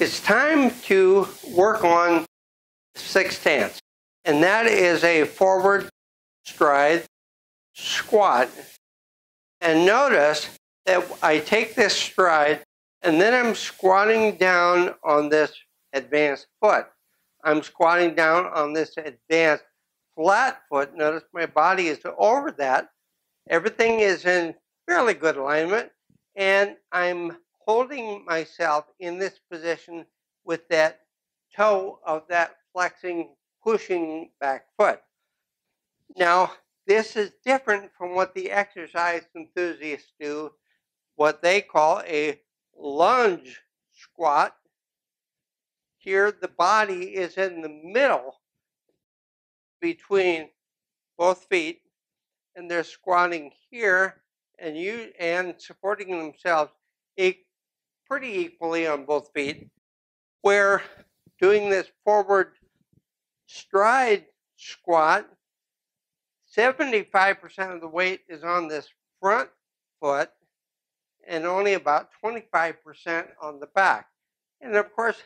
It's time to work on six stance, and that is a forward stride squat. And notice that I take this stride and then I'm squatting down on this advanced foot. I'm squatting down on this advanced flat foot. Notice my body is over that. Everything is in fairly good alignment. And I'm holding myself in this position with that toe of that flexing, pushing back foot. Now, this is different from what the exercise enthusiasts do, what they call a lunge squat. Here, the body is in the middle between both feet, and they're squatting here and you and supporting themselves pretty equally on both feet. Where doing this forward stride squat, 75% of the weight is on this front foot and only about 25% on the back. And of course,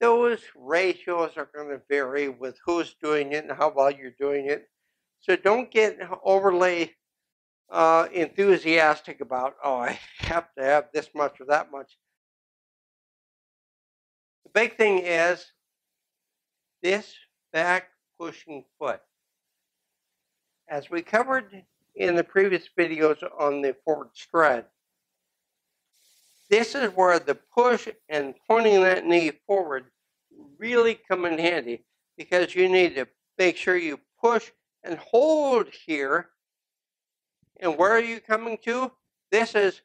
those ratios are going to vary with who's doing it and how well you're doing it. So don't get overly uh, enthusiastic about, oh, I have to have this much or that much. Big thing is this back pushing foot. As we covered in the previous videos on the forward stride, this is where the push and pointing that knee forward really come in handy because you need to make sure you push and hold here. And where are you coming to? This is,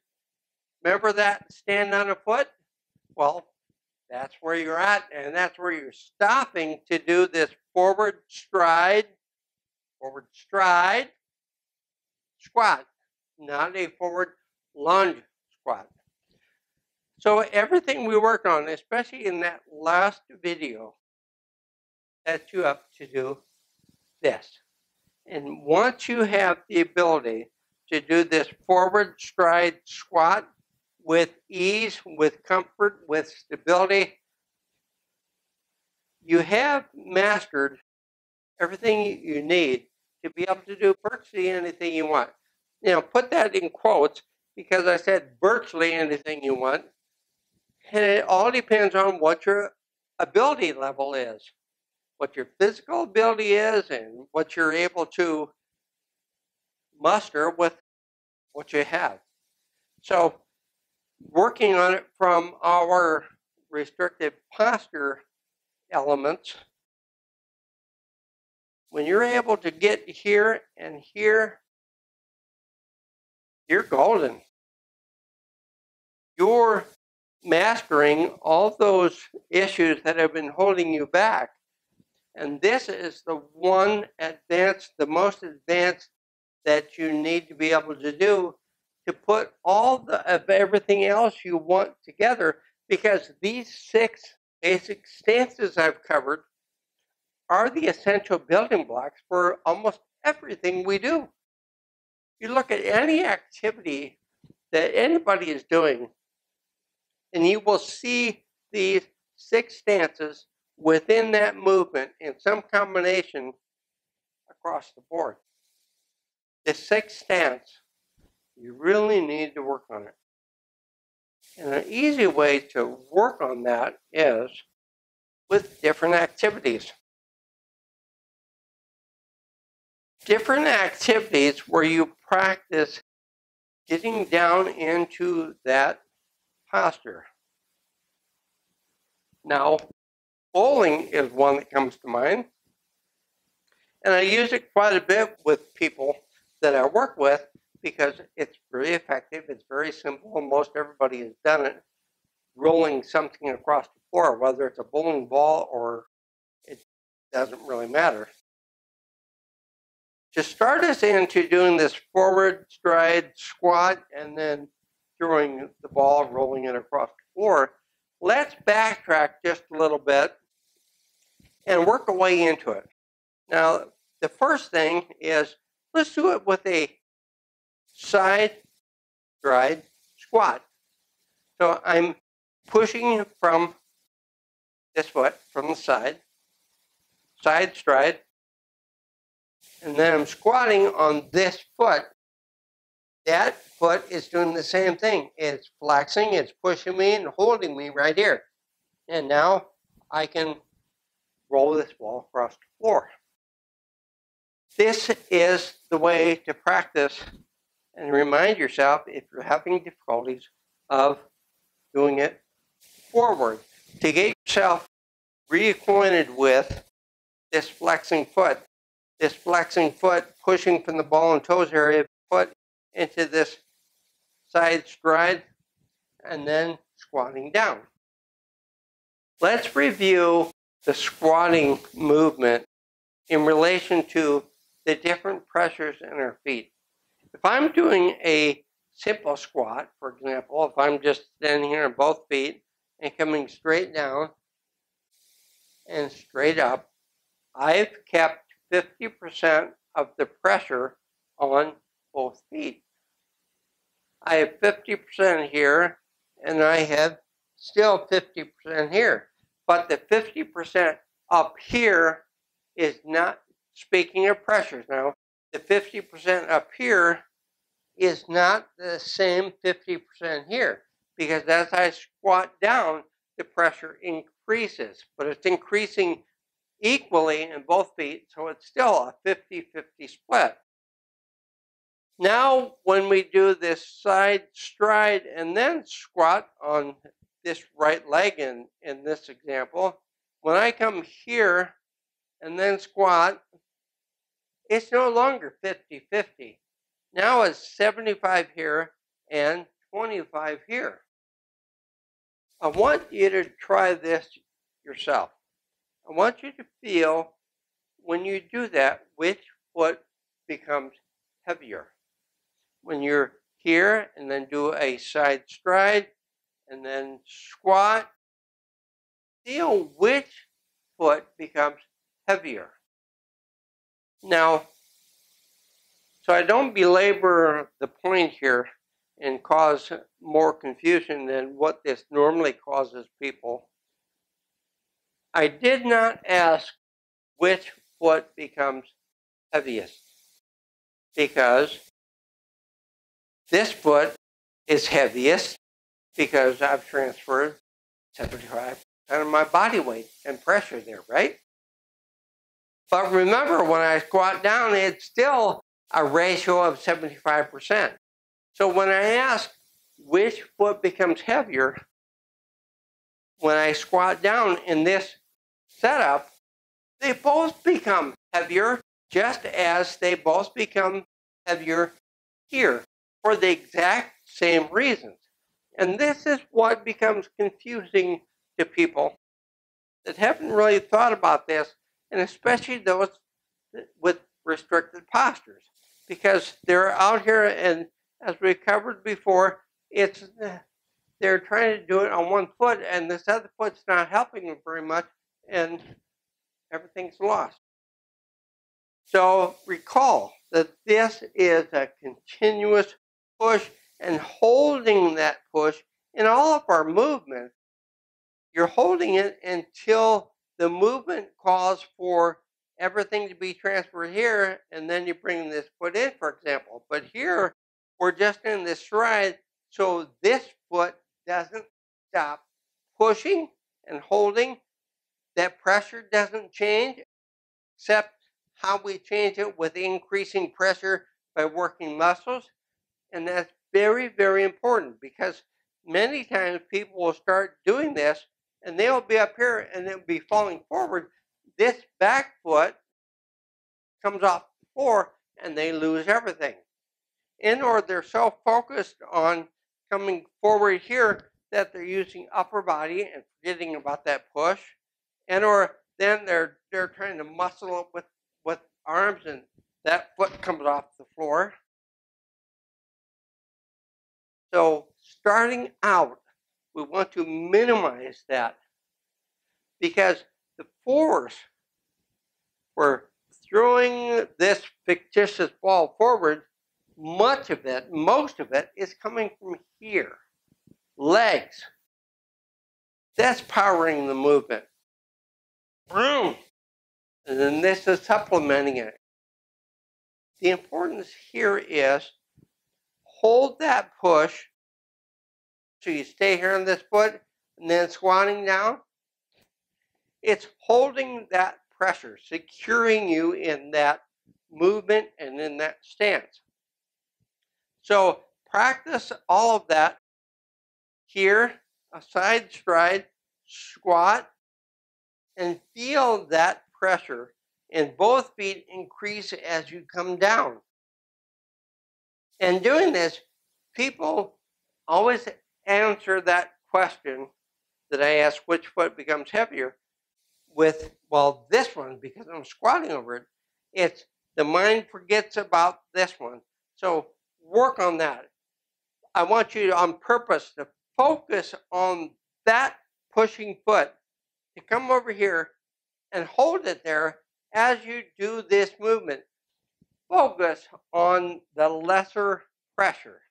remember that stand on a foot? Well, that's where you're at, and that's where you're stopping to do this forward stride, forward stride, squat, not a forward lunge squat. So everything we worked on, especially in that last video, sets you up to do this. And once you have the ability to do this forward stride squat with ease, with comfort, with stability, you have mastered everything you need to be able to do virtually anything you want. Now, put that in quotes because I said virtually anything you want and it all depends on what your ability level is, what your physical ability is, and what you're able to muster with what you have. So, working on it from our restricted posture elements, when you're able to get here and here, you're golden. You're mastering all those issues that have been holding you back. And this is the one advanced, the most advanced that you need to be able to do to put all the, of everything else you want together because these six basic stances I've covered are the essential building blocks for almost everything we do. You look at any activity that anybody is doing, and you will see these six stances within that movement in some combination across the board. The sixth stance, you really need to work on it. And an easy way to work on that is with different activities. Different activities where you practice getting down into that posture. Now, bowling is one that comes to mind. And I use it quite a bit with people that I work with because it's very effective, it's very simple, most everybody has done it. Rolling something across the floor, whether it's a bowling ball or it doesn't really matter. To start us into doing this forward stride squat and then throwing the ball, rolling it across the floor. Let's backtrack just a little bit and work our way into it. Now, the first thing is let's do it with a side stride squat. So I'm pushing from this foot from the side, side stride, and then I'm squatting on this foot. That foot is doing the same thing. It's flexing, it's pushing me and holding me right here. And now I can roll this ball across the floor. This is the way to practice and remind yourself if you're having difficulties of doing it forward to get yourself reacquainted with this flexing foot. This flexing foot pushing from the ball and toes area foot into this side stride and then squatting down. Let's review the squatting movement in relation to the different pressures in our feet. If I'm doing a simple squat, for example, if I'm just standing here on both feet and coming straight down and straight up, I've kept 50% of the pressure on both feet. I have 50% here and I have still 50% here. But the 50% up here is not, speaking of pressures now, the 50% up here is not the same 50% here because as I squat down, the pressure increases, but it's increasing equally in both feet, so it's still a 50 50 split. Now, when we do this side stride and then squat on this right leg in, in this example, when I come here and then squat, it's no longer 50 50. Now it's 75 here and 25 here. I want you to try this yourself. I want you to feel when you do that which foot becomes heavier. When you're here and then do a side stride and then squat, feel which foot becomes heavier. Now, so I don't belabor the point here and cause more confusion than what this normally causes people. I did not ask which foot becomes heaviest because this foot is heaviest because I've transferred 75% of my body weight and pressure there, right? But remember, when I squat down, it's still a ratio of 75%. So when I ask which foot becomes heavier, when I squat down in this setup, they both become heavier just as they both become heavier here for the exact same reasons. And this is what becomes confusing to people that haven't really thought about this, and especially those with restricted postures because they're out here and as we covered before, it's they're trying to do it on one foot and this other foot's not helping them very much and everything's lost. So recall that this is a continuous push and holding that push in all of our movements. You're holding it until the movement calls for everything to be transferred here, and then you bring this foot in, for example. But mm-hmm. here, we're just in this stride, so this foot doesn't stop pushing and holding. That pressure doesn't change, except how we change it with increasing pressure by working muscles. And that's very, very important because many times people will start doing this and they'll be up here and they'll be falling forward this back foot comes off the floor and they lose everything. In or they're so focused on coming forward here that they're using upper body and forgetting about that push. And or then they're they're trying to muscle up with, with arms and that foot comes off the floor. So starting out, we want to minimize that because the force for throwing this fictitious ball forward, much of it, most of it, is coming from here. Legs. That's powering the movement. boom. And then this is supplementing it. The importance here is hold that push so you stay here on this foot and then squatting down. It's holding that pressure, securing you in that movement and in that stance. So practice all of that here, a side stride, squat, and feel that pressure in both feet increase as you come down. And doing this, people always answer that question that I ask which foot becomes heavier with, well, this one, because I'm squatting over it. It's the mind forgets about this one. So work on that. I want you to, on purpose to focus on that pushing foot to come over here and hold it there as you do this movement. Focus on the lesser pressure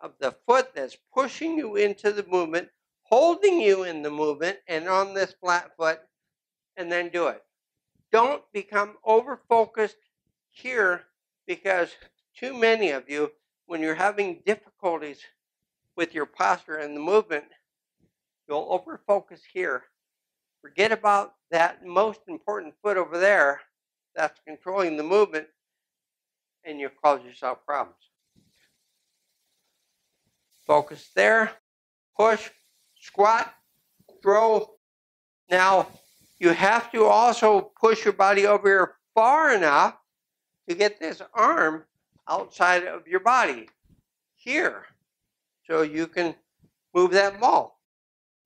of the foot that's pushing you into the movement, holding you in the movement and on this flat foot, and then do it. Don't become over focused here because too many of you, when you're having difficulties with your posture and the movement, you'll over focus here. Forget about that most important foot over there that's controlling the movement, and you'll cause yourself problems. Focus there, push, squat, throw. Now, you have to also push your body over here far enough to get this arm outside of your body here so you can move that ball.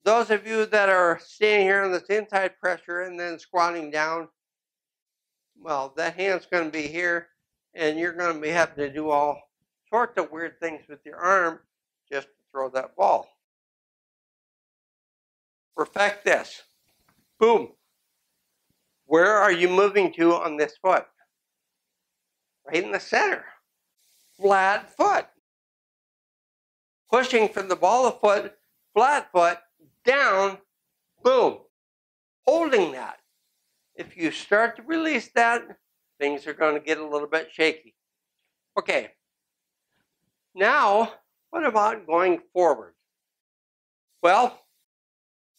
Those of you that are standing here on this inside pressure and then squatting down, well, that hand's going to be here and you're going to be having to do all sorts of weird things with your arm just to throw that ball. Perfect this. Boom. Where are you moving to on this foot? Right in the center. Flat foot. Pushing from the ball of foot, flat foot, down, boom. Holding that. If you start to release that, things are going to get a little bit shaky. Okay. Now, what about going forward? Well,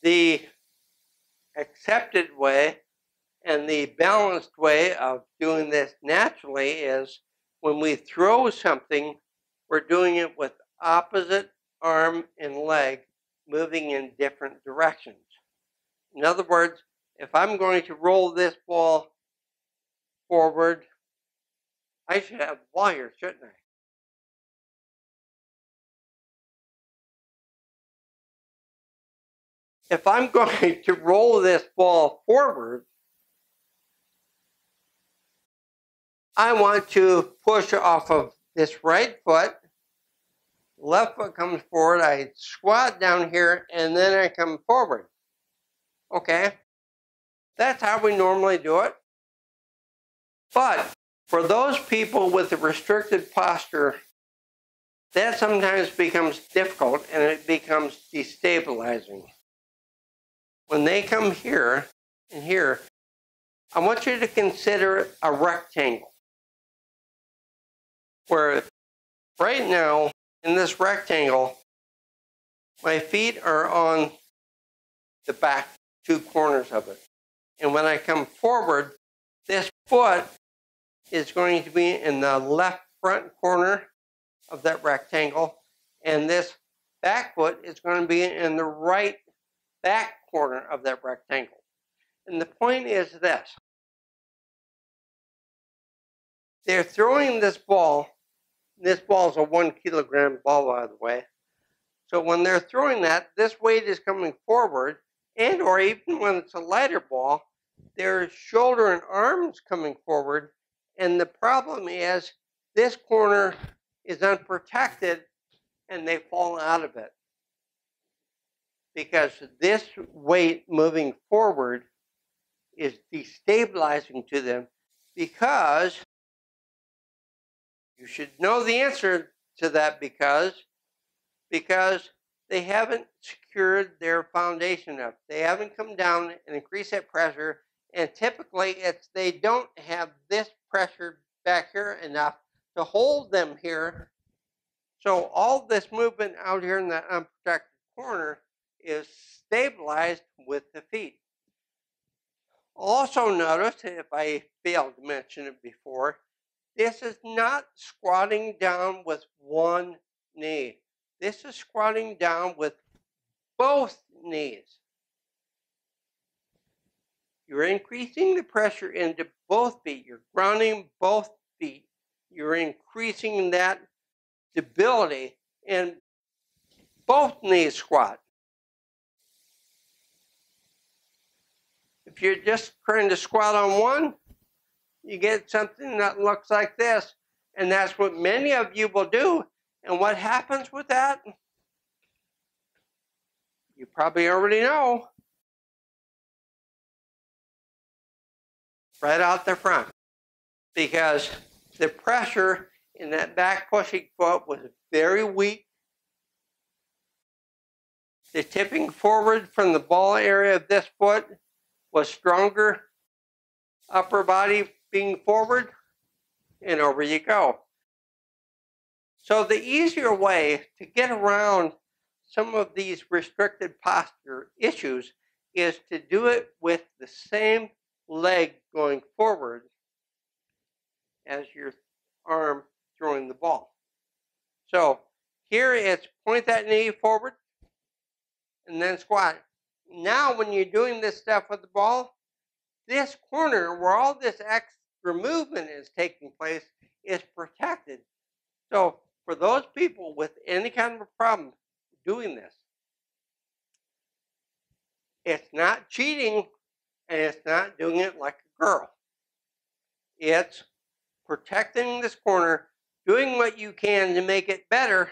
the accepted way and the balanced way of doing this naturally is when we throw something, we're doing it with opposite arm and leg moving in different directions. In other words, if I'm going to roll this ball forward, I should have wires, shouldn't I? If I'm going to roll this ball forward, I want to push off of this right foot. Left foot comes forward. I squat down here and then I come forward. Okay. That's how we normally do it. But for those people with a restricted posture, that sometimes becomes difficult and it becomes destabilizing. When they come here and here, I want you to consider a rectangle where right now in this rectangle, my feet are on the back two corners of it. And when I come forward, this foot is going to be in the left front corner of that rectangle, and this back foot is going to be in the right back corner of that rectangle. And the point is this. They're throwing this ball this ball is a one kilogram ball, by the way. So when they're throwing that, this weight is coming forward, and or even when it's a lighter ball, their shoulder and arms coming forward. And the problem is this corner is unprotected and they fall out of it. Because this weight moving forward is destabilizing to them because you should know the answer to that because because they haven't secured their foundation up. They haven't come down and increased that pressure And typically, it's they don't have this pressure back here enough to hold them here. So all this movement out here in that unprotected corner is stabilized with the feet. Also notice, if I failed to mention it before, this is not squatting down with one knee. This is squatting down with both knees. You're increasing the pressure into both feet. You're grounding both feet. You're increasing that stability in both knees squat. If you're just trying to squat on one, you get something that looks like this. And that's what many of you will do. And what happens with that? You probably already know. Right out the front. Because the pressure in that back pushing foot was very weak. The tipping forward from the ball area of this foot was stronger. Upper body being forward, and over you go. So the easier way to get around some of these restricted posture issues is to do it with the same leg going forward as your arm throwing the ball. So here it's point that knee forward and then squat. Now when you're doing this stuff with the ball, this corner where all this extra movement is taking place is protected. So for those people with any kind of a problem doing this, it's not cheating and it's not doing it like a girl. It's protecting this corner, doing what you can to make it better,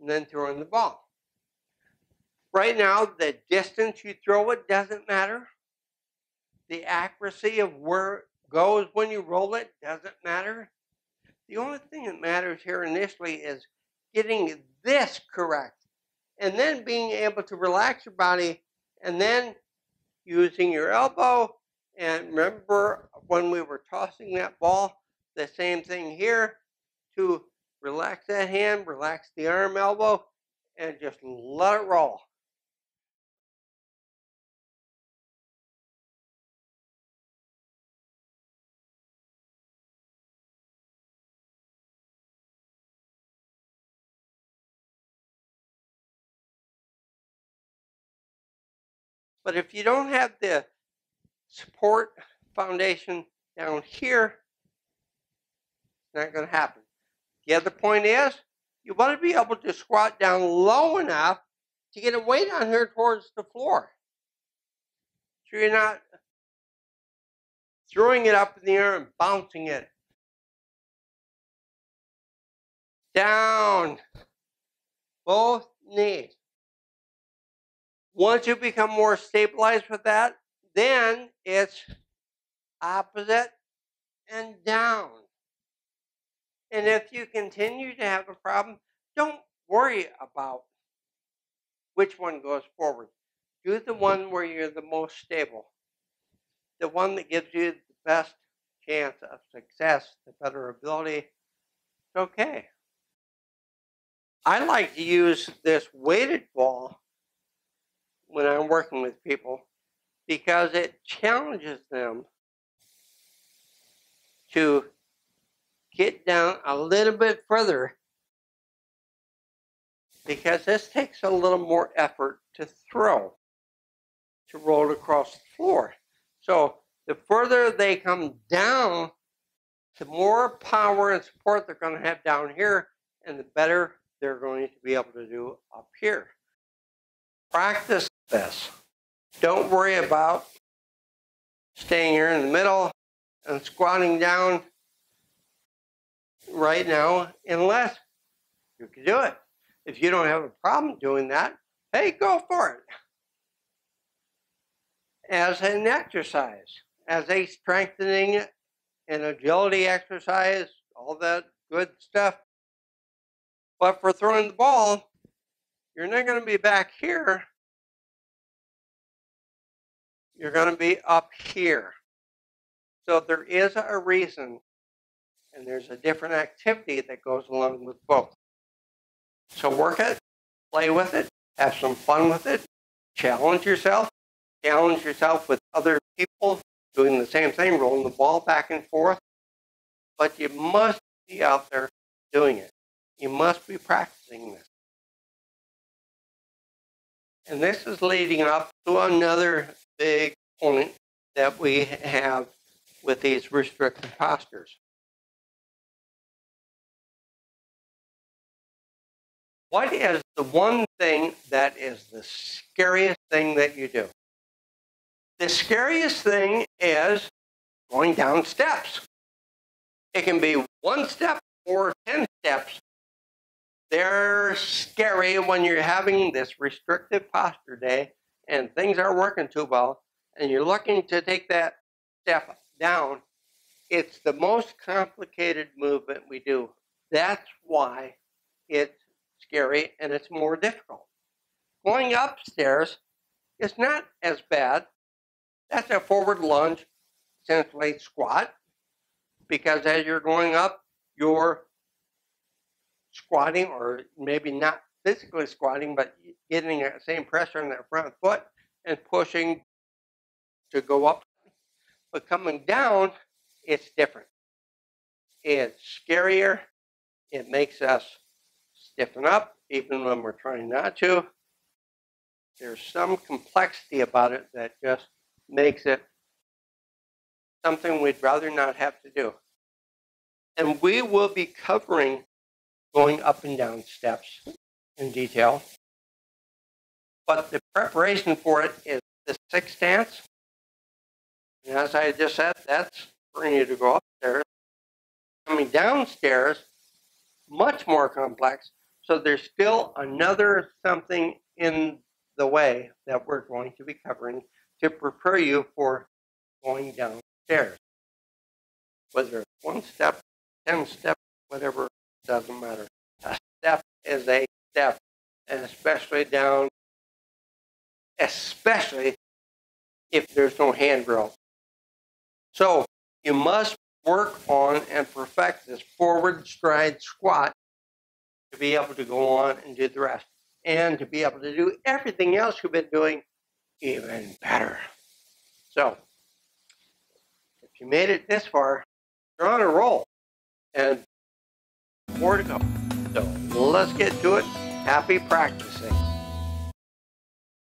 and then throwing the ball. Right now, the distance you throw it doesn't matter. The accuracy of where it goes when you roll it doesn't matter. The only thing that matters here initially is getting this correct and then being able to relax your body and then using your elbow. And remember when we were tossing that ball, the same thing here to relax that hand, relax the arm, elbow, and just let it roll. But if you don't have the support foundation down here, it's not going to happen. The other point is you want to be able to squat down low enough to get a weight on here towards the floor. So you're not throwing it up in the air and bouncing it. Down. Both knees. Once you become more stabilized with that, then it's opposite and down. And if you continue to have a problem, don't worry about which one goes forward. Do the one where you're the most stable, the one that gives you the best chance of success, the better ability. It's okay. I like to use this weighted ball when I'm working with people because it challenges them to get down a little bit further because this takes a little more effort to throw, to roll across the floor. So the further they come down, the more power and support they're going to have down here, and the better they're going to be able to do up here. Practice this. Don't worry about staying here in the middle and squatting down right now unless you can do it. If you don't have a problem doing that, hey, go for it. As an exercise, as a strengthening and agility exercise, all that good stuff. But for throwing the ball, you're not going to be back here you're going to be up here. So there is a reason, and there's a different activity that goes along with both. So work it, play with it, have some fun with it, challenge yourself, challenge yourself with other people doing the same thing, rolling the ball back and forth. But you must be out there doing it. You must be practicing this. And this is leading up to another big point that we have with these restricted postures. What is the one thing that is the scariest thing that you do? The scariest thing is going down steps. It can be one step or 10 steps. They're scary when you're having this restrictive posture day and things aren't working too well and you're looking to take that step down. It's the most complicated movement we do. That's why it's scary and it's more difficult. Going upstairs is not as bad. That's a forward lunge, essentially squat, because as you're going up, you're squatting, or maybe not physically squatting, but getting the same pressure on that front foot and pushing to go up. But coming down, it's different. It's scarier. It makes us stiffen up, even when we're trying not to. There's some complexity about it that just makes it something we'd rather not have to do. And we will be covering going up and down steps in detail. But the preparation for it is the sixth stance. And as I just said, that's for you to go upstairs. Coming downstairs, much more complex. So there's still another something in the way that we're going to be covering to prepare you for going downstairs. Whether it's one step, 10 steps, whatever, doesn't matter. A step is a step, and especially down, especially if there's no handrail. So you must work on and perfect this forward stride squat to be able to go on and do the rest and to be able to do everything else you've been doing even better. So, if you made it this far, you're on a roll and So, let's get to it. Happy practicing.